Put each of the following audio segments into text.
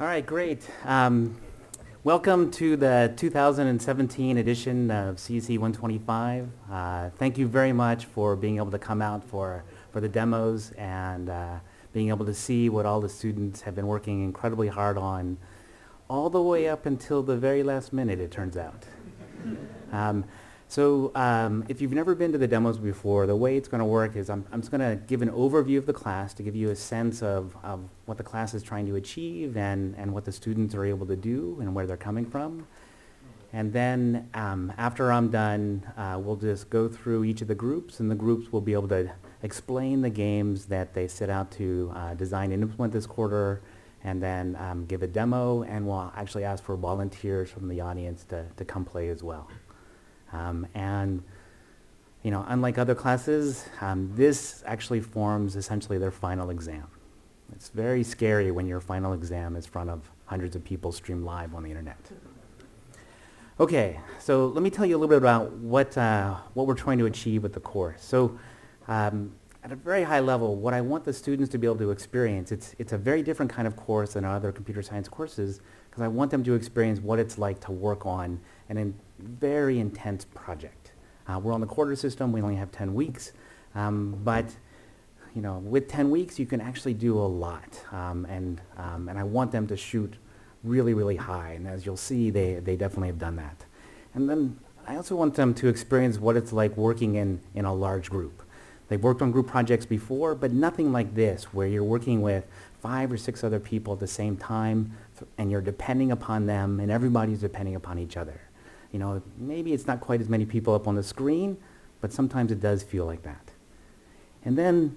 All right, great. Um, welcome to the 2017 edition of CSE 125. Uh, thank you very much for being able to come out for, for the demos and uh, being able to see what all the students have been working incredibly hard on all the way up until the very last minute, it turns out. Um, so um, if you've never been to the demos before, the way it's going to work is I'm, I'm just going to give an overview of the class to give you a sense of, of what the class is trying to achieve and, and what the students are able to do and where they're coming from. And then um, after I'm done, uh, we'll just go through each of the groups, and the groups will be able to explain the games that they set out to uh, design and implement this quarter, and then um, give a demo, and we'll actually ask for volunteers from the audience to, to come play as well. Um, and you know, unlike other classes, um, this actually forms essentially their final exam. It's very scary when your final exam is in front of hundreds of people streamed live on the internet. Okay, so let me tell you a little bit about what, uh, what we're trying to achieve with the course. So um, at a very high level, what I want the students to be able to experience, it's, it's a very different kind of course than other computer science courses, because I want them to experience what it's like to work on an in very intense project. Uh, we're on the quarter system, we only have 10 weeks, um, but you know, with 10 weeks, you can actually do a lot, um, and, um, and I want them to shoot really, really high. And as you'll see, they, they definitely have done that. And then I also want them to experience what it's like working in, in a large group. They've worked on group projects before, but nothing like this, where you're working with five or six other people at the same time, and you're depending upon them, and everybody's depending upon each other. You know, maybe it's not quite as many people up on the screen, but sometimes it does feel like that. And then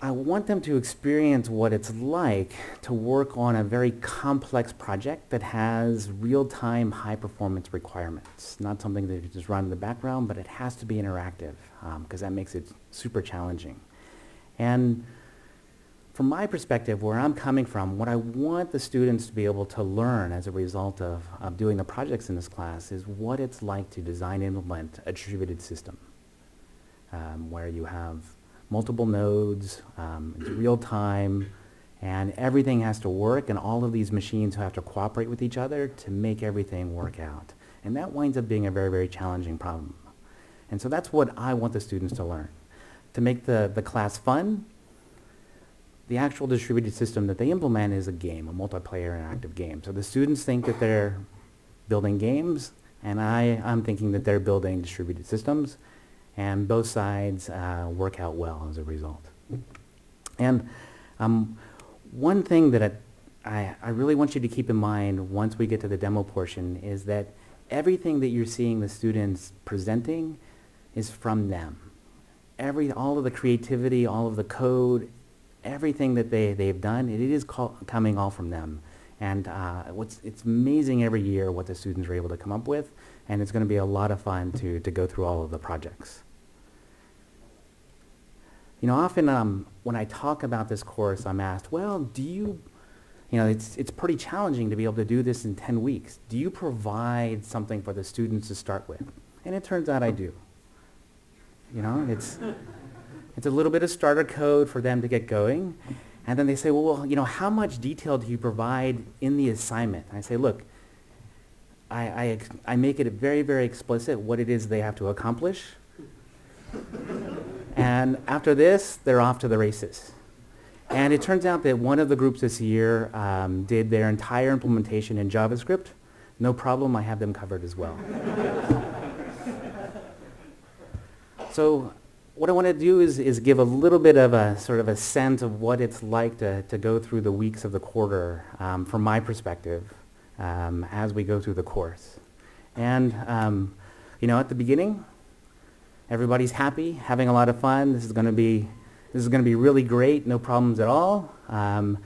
I want them to experience what it's like to work on a very complex project that has real-time high-performance requirements. Not something that you just run in the background, but it has to be interactive because um, that makes it super challenging. And from my perspective, where I'm coming from, what I want the students to be able to learn as a result of, of doing the projects in this class is what it's like to design and implement a distributed system um, where you have multiple nodes, um, it's real time, and everything has to work, and all of these machines have to cooperate with each other to make everything work out. And that winds up being a very, very challenging problem. And so that's what I want the students to learn. To make the, the class fun, the actual distributed system that they implement is a game, a multiplayer interactive game. So the students think that they're building games, and I, I'm thinking that they're building distributed systems, and both sides uh, work out well as a result. And um, one thing that I, I really want you to keep in mind once we get to the demo portion is that everything that you're seeing the students presenting is from them. Every, all of the creativity, all of the code, everything that they, they've done, it is call, coming all from them. And uh, what's, it's amazing every year what the students are able to come up with and it's going to be a lot of fun to, to go through all of the projects. You know, often um, when I talk about this course, I'm asked, well, do you, you know, it's, it's pretty challenging to be able to do this in 10 weeks. Do you provide something for the students to start with? And it turns out I do. You know, it's, it's a little bit of starter code for them to get going. And then they say, well, you know, how much detail do you provide in the assignment? And I say, look, I, I, I make it very, very explicit what it is they have to accomplish. and after this, they're off to the races. And it turns out that one of the groups this year um, did their entire implementation in JavaScript. No problem, I have them covered as well. so what I want to do is, is give a little bit of a sort of a sense of what it's like to, to go through the weeks of the quarter um, from my perspective um, as we go through the course. And, um, you know, at the beginning, everybody's happy, having a lot of fun. This is going to be, this is going to be really great, no problems at all. Um,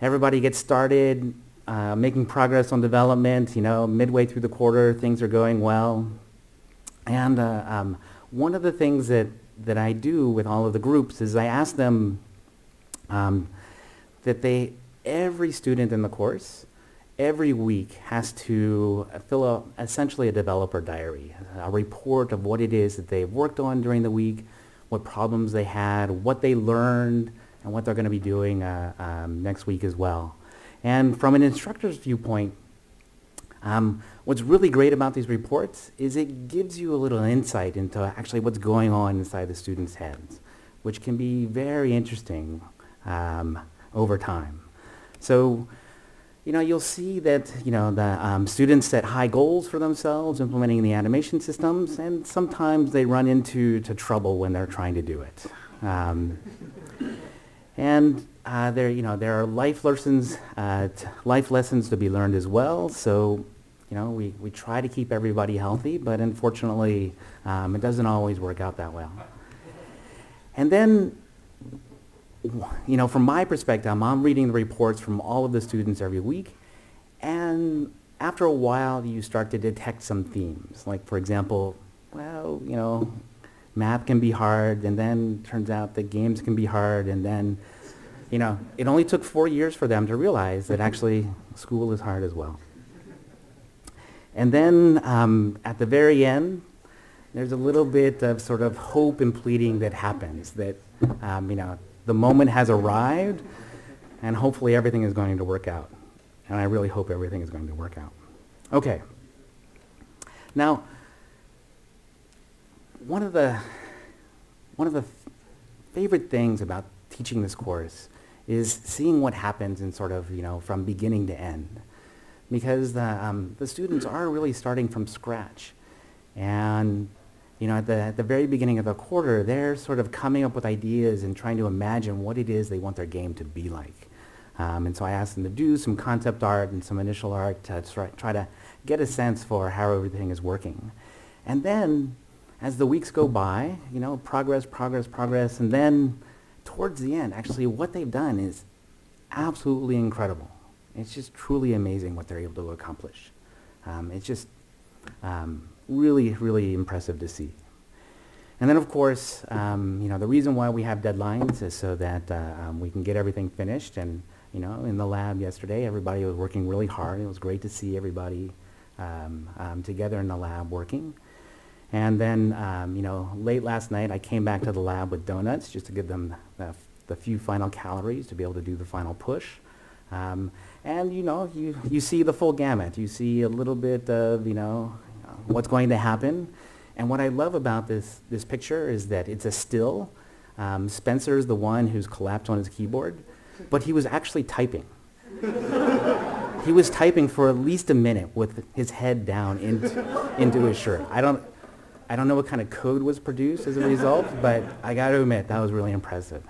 everybody gets started uh, making progress on development. You know, midway through the quarter, things are going well. And uh, um, one of the things that, that I do with all of the groups is I ask them um, that they, every student in the course, every week has to fill out essentially a developer diary, a report of what it is that they've worked on during the week, what problems they had, what they learned, and what they're going to be doing uh, um, next week as well. And from an instructor's viewpoint, um, what's really great about these reports is it gives you a little insight into actually what's going on inside the students' heads, which can be very interesting um, over time. So, you know, you'll see that, you know, the um, students set high goals for themselves implementing the animation systems, and sometimes they run into to trouble when they're trying to do it. Um, and uh, there, you know, there are life lessons, uh, life lessons to be learned as well. So, you know, we, we try to keep everybody healthy, but unfortunately, um, it doesn't always work out that well. And then, you know, from my perspective, I'm reading the reports from all of the students every week, and after a while, you start to detect some themes. Like, for example, well, you know, math can be hard, and then turns out that games can be hard, and then, you know, it only took four years for them to realize that actually school is hard as well. And then um, at the very end, there's a little bit of sort of hope and pleading that happens, that, um, you know, the moment has arrived, and hopefully everything is going to work out. And I really hope everything is going to work out. Okay. Now, one of the, one of the favorite things about teaching this course is seeing what happens in sort of, you know, from beginning to end. Because the, um, the students are really starting from scratch. And, you know, at the, at the very beginning of the quarter, they're sort of coming up with ideas and trying to imagine what it is they want their game to be like. Um, and so I asked them to do some concept art and some initial art to try, try to get a sense for how everything is working. And then as the weeks go by, you know, progress, progress, progress, and then towards the end, actually what they've done is absolutely incredible. It's just truly amazing what they're able to accomplish. Um, it's just um, really, really impressive to see. And then, of course, um, you know, the reason why we have deadlines is so that uh, um, we can get everything finished. And, you know, in the lab yesterday, everybody was working really hard. It was great to see everybody um, um, together in the lab working. And then, you know, late last night, I came back to the lab with donuts just to give them the, the few final calories to be able to do the final push. Um, and, you know, you, you see the full gamut. You see a little bit of, you know, what's going to happen. And what I love about this, this picture is that it's a still. Um, Spencer's the one who's collapsed on his keyboard, but he was actually typing. he was typing for at least a minute with his head down into, into his shirt. I don't, I don't know what kind of code was produced as a result, but I got to admit, that was really impressive.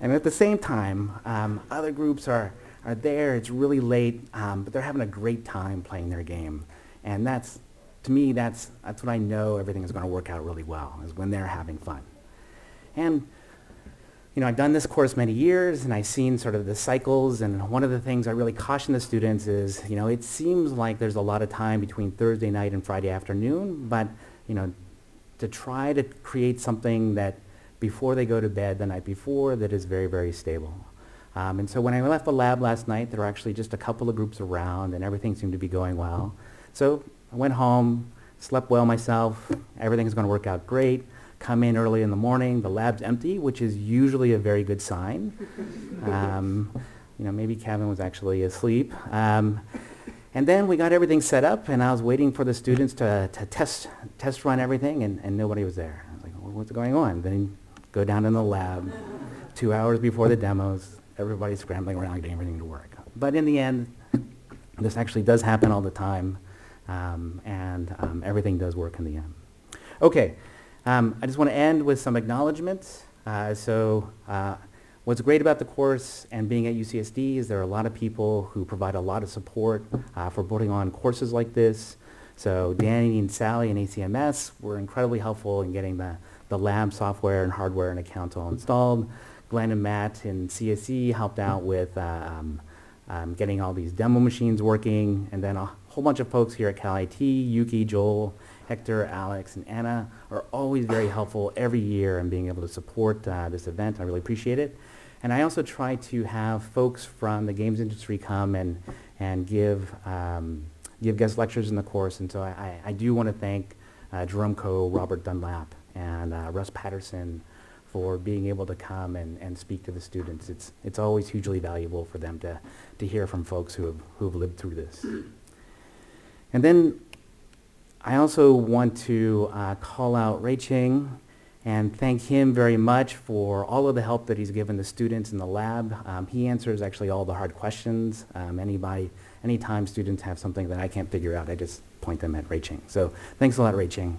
And at the same time, um, other groups are, are there, it's really late, um, but they're having a great time playing their game. And that's, to me, that's, that's what I know everything is going to work out really well, is when they're having fun. And, you know, I've done this course many years, and I've seen sort of the cycles, and one of the things I really caution the students is, you know, it seems like there's a lot of time between Thursday night and Friday afternoon, but you know, to try to create something that before they go to bed the night before that is very, very stable. Um, and so when I left the lab last night, there were actually just a couple of groups around and everything seemed to be going well. So I went home, slept well myself, everything's going to work out great. Come in early in the morning, the lab's empty, which is usually a very good sign. Um, you know, maybe Kevin was actually asleep. Um, and then we got everything set up, and I was waiting for the students to, to test, test run everything, and, and nobody was there. I was like, well, what's going on? Then go down in the lab, two hours before the demos, everybody's scrambling around getting everything to work. But in the end, this actually does happen all the time, um, and um, everything does work in the end. Okay, um, I just want to end with some acknowledgments. Uh, so uh, What's great about the course and being at UCSD is there are a lot of people who provide a lot of support uh, for putting on courses like this. So Danny and Sally and ACMS were incredibly helpful in getting the, the lab software and hardware and accounts all installed. Glenn and Matt in CSE helped out with um, um, getting all these demo machines working. And then a whole bunch of folks here at Cal IT, Yuki, Joel, Hector, Alex, and Anna are always very helpful every year in being able to support uh, this event. I really appreciate it. And I also try to have folks from the games industry come and, and give, um, give guest lectures in the course. And so I, I do want to thank uh, Jerome Coe, Robert Dunlap, and uh, Russ Patterson for being able to come and, and speak to the students. It's, it's always hugely valuable for them to, to hear from folks who have, who have lived through this. And then I also want to uh, call out Ray Ching and thank him very much for all of the help that he's given the students in the lab. Um, he answers actually all the hard questions. Um, anybody, anytime students have something that I can't figure out, I just point them at Ray Ching. So thanks a lot, Ray Ching.